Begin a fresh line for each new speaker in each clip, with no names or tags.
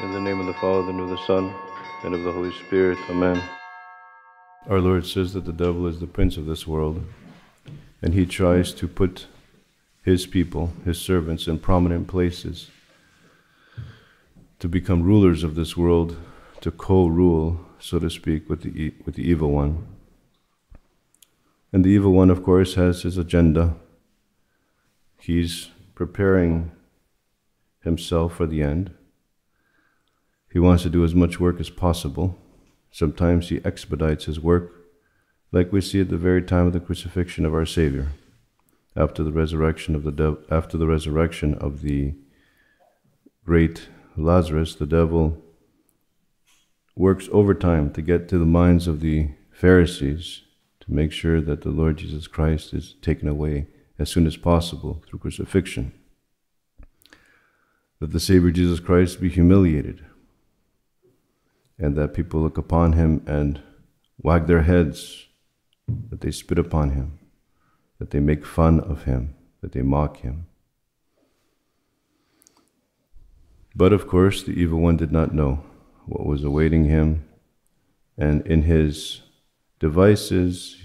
In the name of the Father, and of the Son, and of the Holy Spirit. Amen. Our Lord says that the devil is the prince of this world, and he tries to put his people, his servants, in prominent places to become rulers of this world, to co rule, so to speak, with the, with the evil one. And the evil one, of course, has his agenda. He's preparing himself for the end. He wants to do as much work as possible. Sometimes he expedites his work, like we see at the very time of the crucifixion of our Savior, after the resurrection of the after the resurrection of the great Lazarus, the devil works overtime to get to the minds of the Pharisees to make sure that the Lord Jesus Christ is taken away as soon as possible through crucifixion. That the Savior Jesus Christ be humiliated, and that people look upon him and wag their heads, that they spit upon him, that they make fun of him, that they mock him. But of course, the evil one did not know what was awaiting him, and in his devices,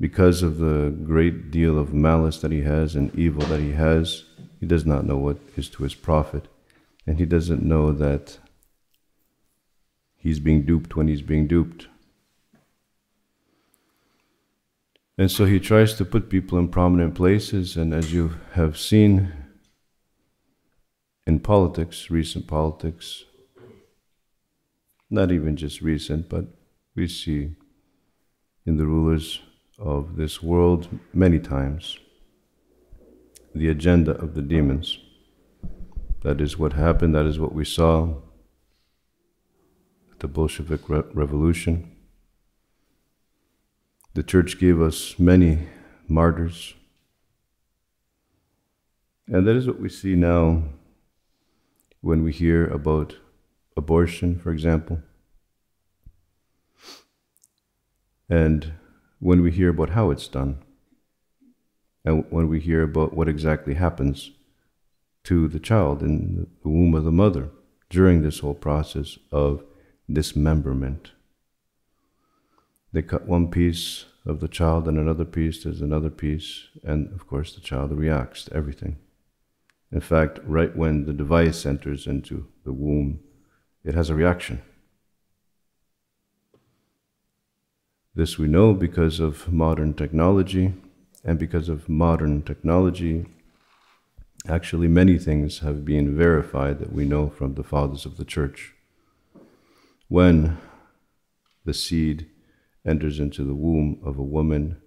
because of the great deal of malice that he has and evil that he has, he does not know what is to his profit, and he doesn't know that he's being duped when he's being duped. And so he tries to put people in prominent places, and as you have seen in politics, recent politics, not even just recent, but we see in the rulers of this world many times the agenda of the demons. That is what happened, that is what we saw the Bolshevik Re- Revolution. The church gave us many martyrs. And that is what we see now when we hear about abortion, for example. And when we hear about how it's done, and when we hear about what exactly happens to the child in the womb of the mother during this whole process of dismemberment. They cut one piece of the child and another piece, there's another piece, and of course the child reacts to everything. In fact, right when the device enters into the womb, it has a reaction. This we know because of modern technology, and because of modern technology, actually, many things have been verified that we know from the fathers of the church. When the seed enters into the womb of a woman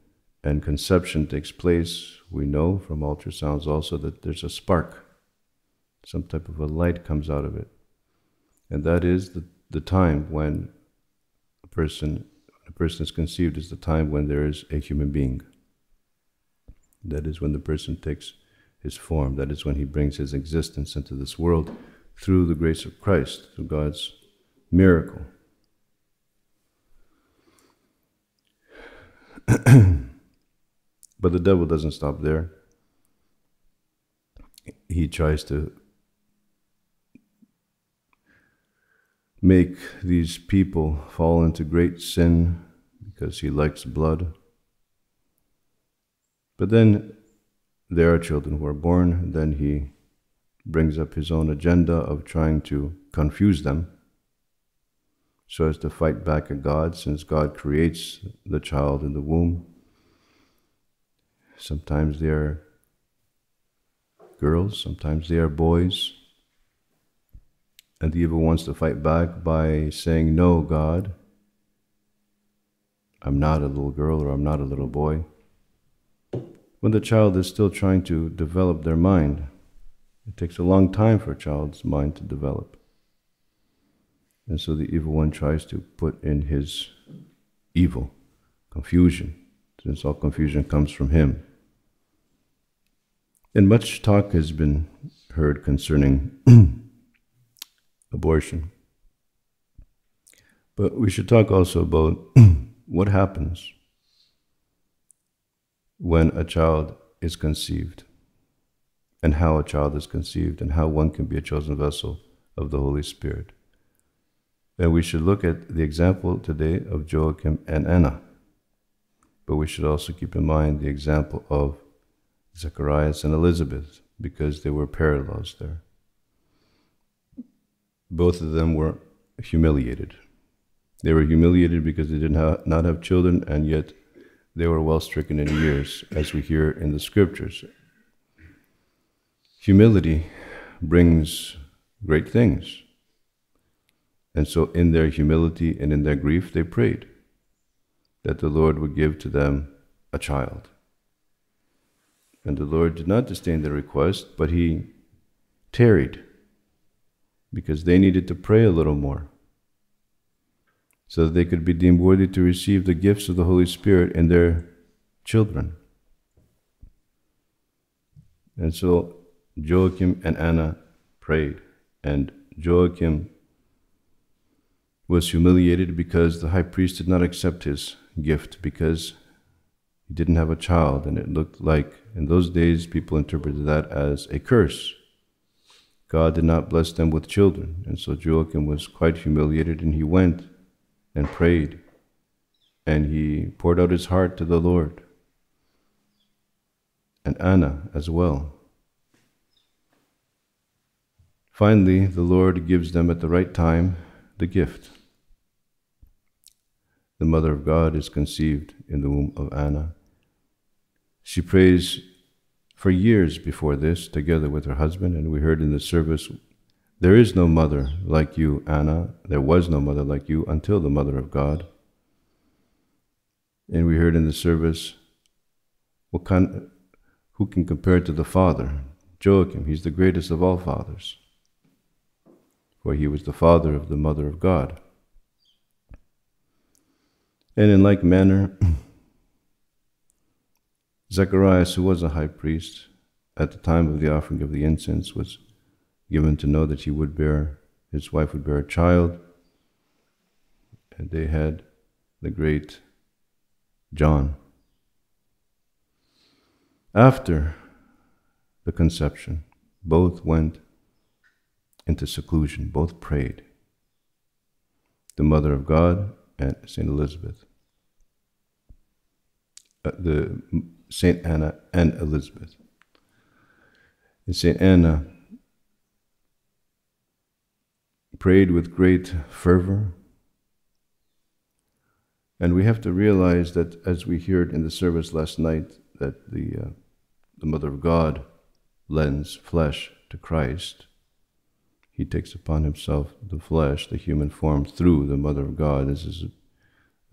and conception takes place, we know from ultrasounds also that there's a spark, some type of a light comes out of it. And that is the, the time when a person, a person is conceived, is the time when there is a human being. That is when the person takes his form. That is when he brings his existence into this world through the grace of Christ, through God's miracle. but the devil doesn't stop there. He tries to make these people fall into great sin because he likes blood. But then there are children who are born, then he brings up his own agenda of trying to confuse them so as to fight back at God, since God creates the child in the womb. Sometimes they are girls, sometimes they are boys. And the evil wants to fight back by saying, No, God, I'm not a little girl or I'm not a little boy. When the child is still trying to develop their mind, it takes a long time for a child's mind to develop. And so the evil one tries to put in his evil, confusion, since all confusion comes from him. And much talk has been heard concerning abortion. But we should talk also about what happens when a child is conceived and how a child is conceived and how one can be a chosen vessel of the Holy Spirit. And we should look at the example today of Joachim and Anna. But we should also keep in mind the example of Zacharias and Elizabeth, because there were parallels there. Both of them were humiliated. They were humiliated because they did not not have children, and yet they were well stricken in years, as we hear in the scriptures. Humility brings great things. And so, in their humility and in their grief, they prayed that the Lord would give to them a child. And the Lord did not disdain their request, but He tarried because they needed to pray a little more so that they could be deemed worthy to receive the gifts of the Holy Spirit in their children. And so Joachim and Anna prayed, and Joachim was humiliated because the high priest did not accept his gift because he didn't have a child, and it looked like in those days people interpreted that as a curse. God did not bless them with children, and so Joachim was quite humiliated, and he went and prayed, and he poured out his heart to the Lord. And Anna as well. Finally, the Lord gives them at the right time the gift. The Mother of God is conceived in the womb of Anna. She prays for years before this, together with her husband, and we heard in the service there is no mother like you, Anna. There was no mother like you until the mother of God. And we heard in the service, what kind, who can compare to the Father? Joachim, he's the greatest of all fathers, for he was the father of the mother of God. And in like manner, Zacharias, who was a high priest at the time of the offering of the incense, was given to know that he would bear, his wife would bear a child. And they had the great John. After the conception, both went into seclusion, both prayed. The Mother of God and Saint Elizabeth. Uh, the Saint Anna and Elizabeth. And Saint Anna prayed with great fervor. And we have to realize that, as we heard in the service last night, that the, uh, the Mother of God lends flesh to Christ. He takes upon himself the flesh, the human form, through the Mother of God. This is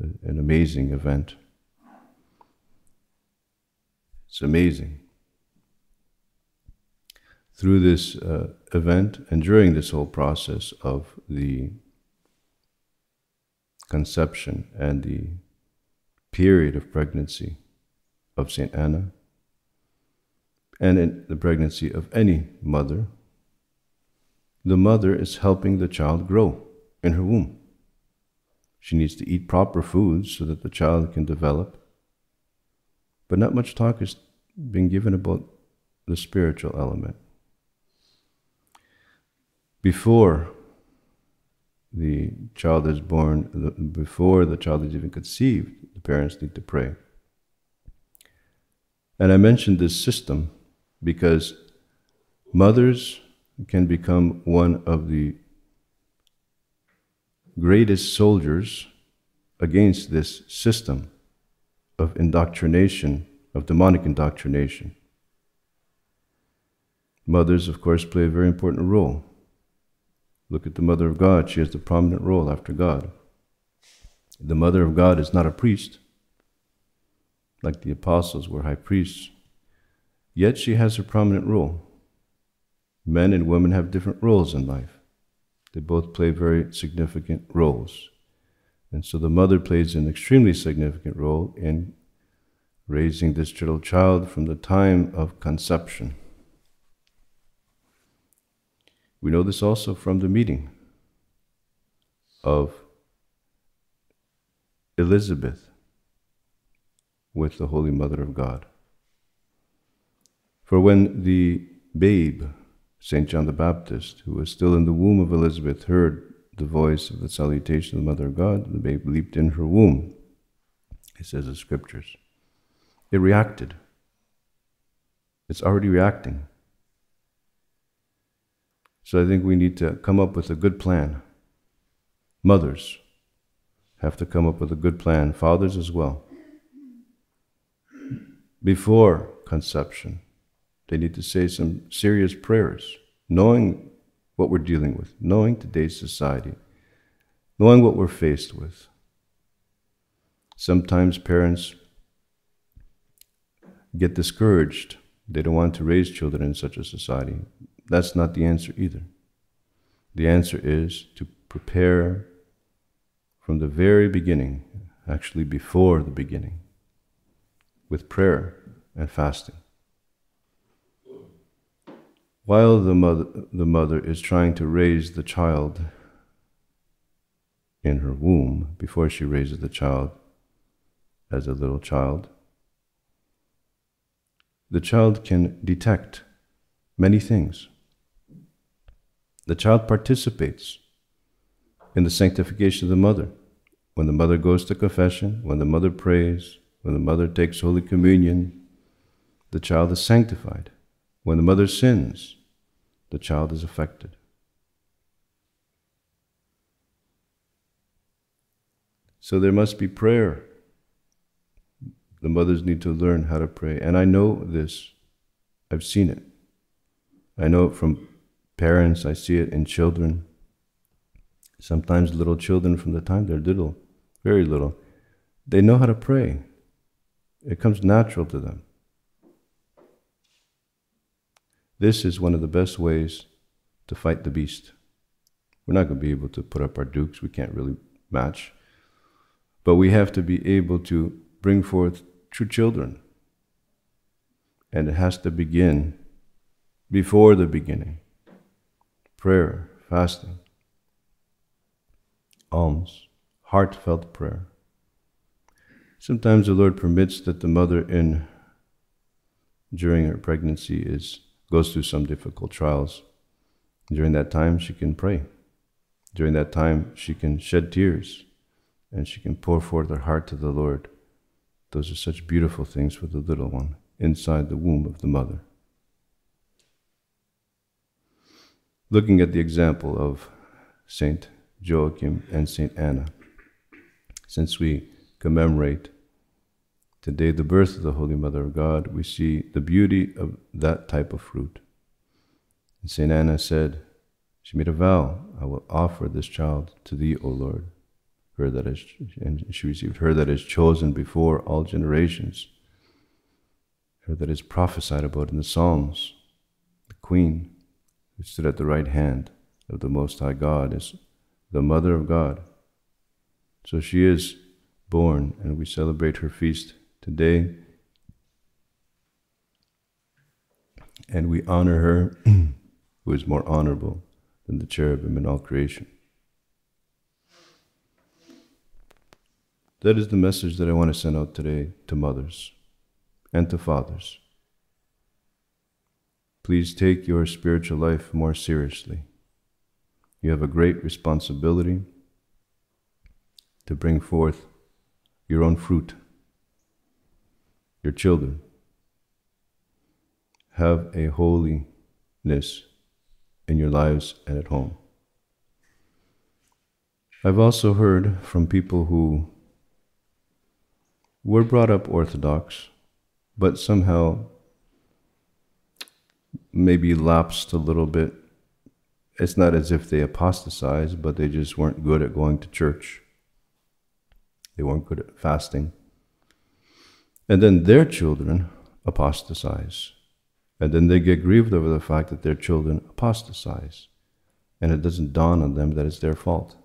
a, an amazing event. It's amazing through this uh, event and during this whole process of the conception and the period of pregnancy of St. Anna, and in the pregnancy of any mother, the mother is helping the child grow in her womb. She needs to eat proper foods so that the child can develop. But not much talk is being given about the spiritual element before the child is born, before the child is even conceived, the parents need to pray. And I mentioned this system because mothers can become one of the greatest soldiers against this system of indoctrination, of demonic indoctrination. Mothers, of course, play a very important role. Look at the Mother of God. She has the prominent role after God. The Mother of God is not a priest, like the apostles were high priests, yet she has a prominent role. Men and women have different roles in life. They both play very significant roles. And so the mother plays an extremely significant role in raising this little child from the time of conception. We know this also from the meeting of Elizabeth with the Holy Mother of God. For when the babe St. John the Baptist, who was still in the womb of Elizabeth, heard the voice of the salutation of the Mother of God. and The babe leaped in her womb, it says in scriptures. It reacted. It's already reacting. So I think we need to come up with a good plan. Mothers have to come up with a good plan, fathers as well. Before conception, they need to say some serious prayers, knowing what we're dealing with, knowing today's society, knowing what we're faced with. Sometimes parents get discouraged. They don't want to raise children in such a society. That's not the answer either. The answer is to prepare from the very beginning, actually before the beginning, with prayer and fasting. While the mother, the mother is trying to raise the child in her womb, before she raises the child as a little child, the child can detect many things. The child participates in the sanctification of the mother. When the mother goes to confession, when the mother prays, when the mother takes Holy Communion, the child is sanctified. When the mother sins, the child is affected. So there must be prayer. The mothers need to learn how to pray. And I know this, I've seen it. I know it from parents, I see it in children. Sometimes little children, from the time they're little, very little, they know how to pray. It comes natural to them. This is one of the best ways to fight the beast. We're not going to be able to put up our dukes, we can't really match. But we have to be able to bring forth true children. And it has to begin before the beginning prayer, fasting, alms, heartfelt prayer. Sometimes the Lord permits that the mother in during her pregnancy is goes through some difficult trials. During that time she can pray. During that time she can shed tears and she can pour forth her heart to the Lord. Those are such beautiful things for the little one inside the womb of the mother. Looking at the example of Saint Joachim and Saint Anna, since we commemorate today the birth of the Holy Mother of God, we see the beauty of that type of fruit. And Saint Anna said, she made a vow, I will offer this child to thee, O Lord her that is, and she received her that is chosen before all generations, her that is prophesied about in the Psalms, the Queen who stood at the right hand of the Most High God is the Mother of God. So she is born, and we celebrate her feast today. And we honor her, who is more honorable than the cherubim in all creation. That is the message that I want to send out today to mothers and to fathers. Please take your spiritual life more seriously. You have a great responsibility to bring forth your own fruit, your children. Have a holiness in your lives and at home. I've also heard from people who were brought up Orthodox, but somehow maybe lapsed a little bit. It's not as if they apostatized, but they just weren't good at going to church. They weren't good at fasting. And then their children apostatize. And then they get grieved over the fact that their children apostatize. And it doesn't dawn on them that it's their fault.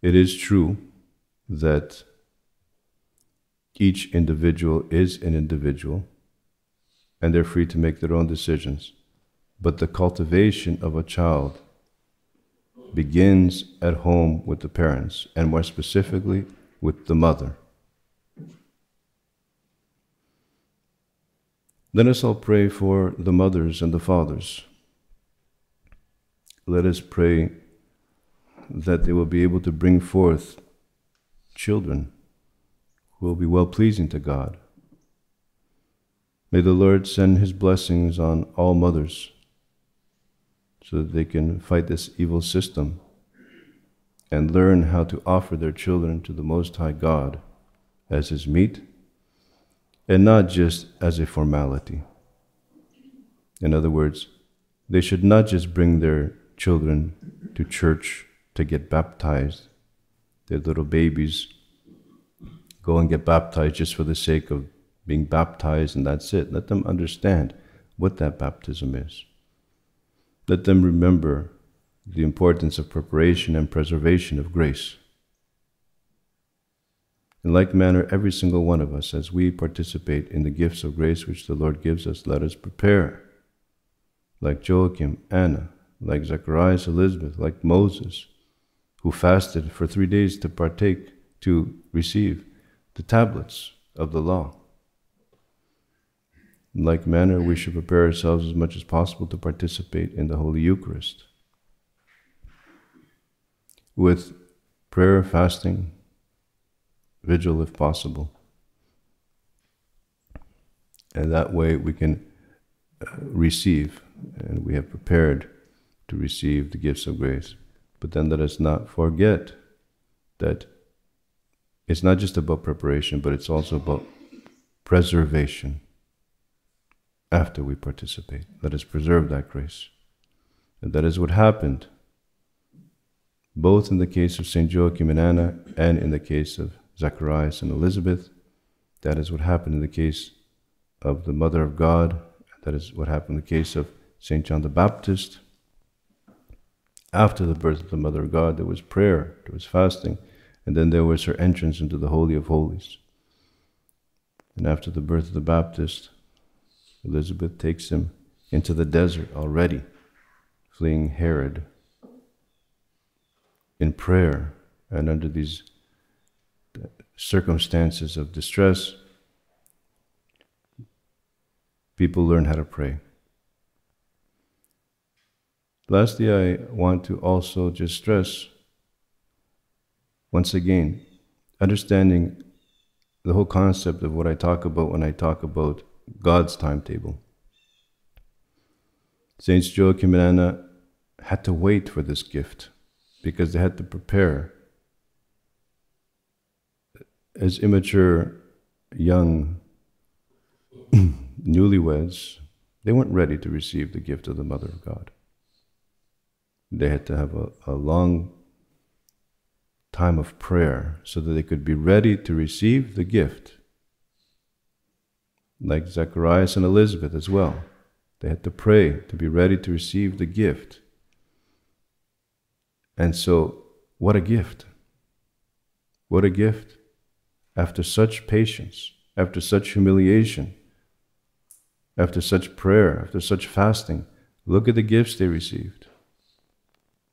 It is true that each individual is an individual and they're free to make their own decisions. But the cultivation of a child begins at home with the parents, and more specifically with the mother. Let us all pray for the mothers and the fathers. Let us pray that they will be able to bring forth children who will be well pleasing to God. May the Lord send his blessings on all mothers so that they can fight this evil system and learn how to offer their children to the Most High God as His meat and not just as a formality. In other words, they should not just bring their children to church to get baptized. Their little babies go and get baptized just for the sake of being baptized, and that's it. Let them understand what that baptism is. Let them remember the importance of preparation and preservation of grace. In like manner, every single one of us, as we participate in the gifts of grace which the Lord gives us, let us prepare, like Joachim, Anna, like Zacharias, Elizabeth, like Moses, who fasted for three days to partake, to receive the tablets of the law. In like manner, we should prepare ourselves as much as possible to participate in the Holy Eucharist with prayer, fasting, vigil if possible. And that way we can uh, receive, and we have prepared to receive the gifts of grace. But then let us not forget that it's not just about preparation, but it's also about preservation after we participate. Let us preserve that grace. And that is what happened, both in the case of St. Joachim and Anna and in the case of Zacharias and Elizabeth. That is what happened in the case of the Mother of God. That is what happened in the case of St. John the Baptist. After the birth of the Mother of God, there was prayer, there was fasting, and then there was her entrance into the Holy of Holies. And after the birth of the Baptist, Elizabeth takes him into the desert already, fleeing Herod. In prayer and under these circumstances of distress, people learn how to pray. Lastly, I want to also just stress once again understanding the whole concept of what I talk about when I talk about God's timetable. Saints Joachim and Anna had to wait for this gift because they had to prepare. As immature, young newlyweds, they weren't ready to receive the gift of the Mother of God. They had to have a, a long time of prayer so that they could be ready to receive the gift like Zacharias and Elizabeth as well. They had to pray to be ready to receive the gift. And so, what a gift! What a gift! After such patience, after such humiliation, after such prayer, after such fasting, look at the gifts they received.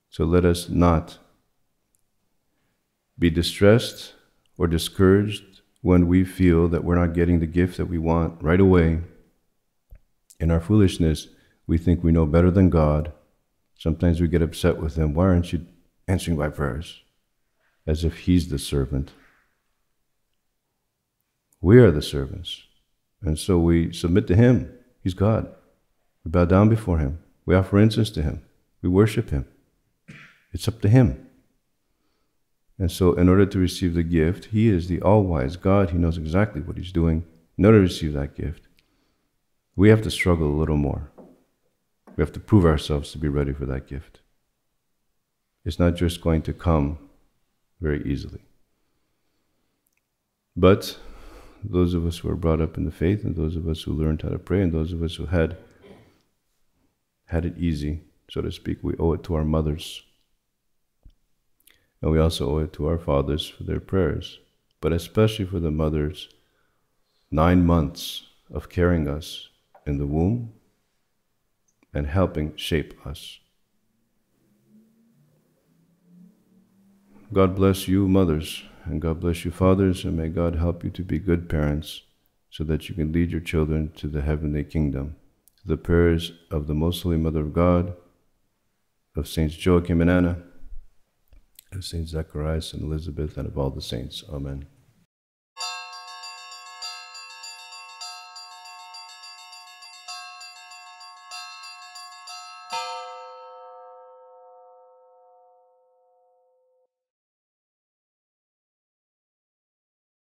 So let us not be distressed or discouraged when we feel that we're not getting the gift that we want right away. In our foolishness, we think we know better than God. Sometimes we get upset with Him. Why aren't you answering my prayers? As if He's the servant. We are the servants. And so we submit to Him. He's God. We bow down before Him. We offer incense to Him. We worship Him. It's up to Him. And so, in order to receive the gift, He is the all wise God. He knows exactly what He's doing. In order to receive that gift, we have to struggle a little more. We have to prove ourselves to be ready for that gift. It's not just going to come very easily. But those of us who are brought up in the faith, and those of us who learned how to pray, and those of us who had had it easy, so to speak, we owe it to our mothers and we also owe it to our fathers for their prayers, but especially for the mothers, nine months of carrying us in the womb and helping shape us. God bless you, mothers, and God bless you, fathers, and may God help you to be good parents so that you can lead your children to the heavenly kingdom. Through the prayers of the Most Holy Mother of God, of Saints Joachim and Anna, of Saints Zacharias and Elizabeth, and of all the saints. Amen.